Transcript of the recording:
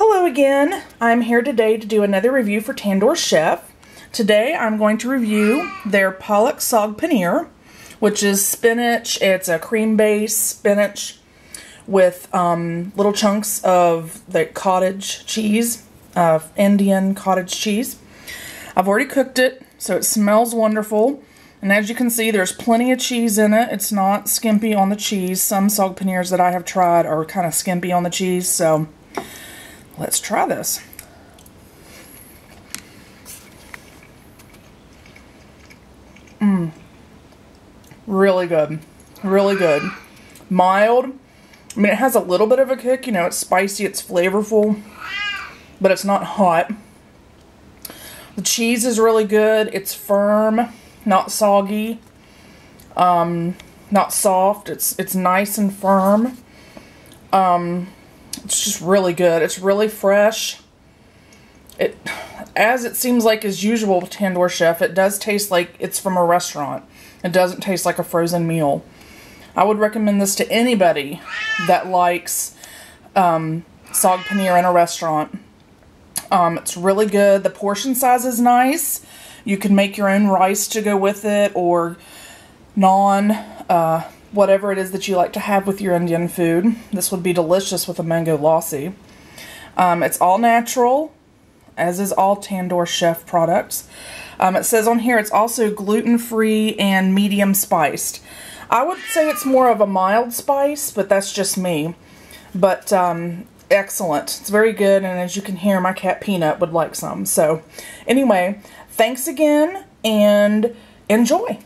Hello again. I'm here today to do another review for Tandoor Chef. Today I'm going to review their Palak Saag Paneer, which is spinach. It's a cream-based spinach with um, little chunks of the cottage cheese, uh, Indian cottage cheese. I've already cooked it, so it smells wonderful. And as you can see, there's plenty of cheese in it. It's not skimpy on the cheese. Some saag paneers that I have tried are kind of skimpy on the cheese, so Let's try this. Mmm. Really good. Really good. Mild. I mean, it has a little bit of a kick. You know, it's spicy, it's flavorful, but it's not hot. The cheese is really good. It's firm, not soggy, um, not soft. It's it's nice and firm. Um, it's just really good. It's really fresh. It, as it seems like as usual with Tandoor Chef, it does taste like it's from a restaurant. It doesn't taste like a frozen meal. I would recommend this to anybody that likes um, saag paneer in a restaurant. Um, it's really good. The portion size is nice. You can make your own rice to go with it or naan. Uh, whatever it is that you like to have with your Indian food. This would be delicious with a mango lassi. Um, it's all natural, as is all Tandoor Chef products. Um, it says on here it's also gluten-free and medium spiced. I would say it's more of a mild spice, but that's just me. But um, excellent. It's very good, and as you can hear, my cat Peanut would like some. So anyway, thanks again, and enjoy.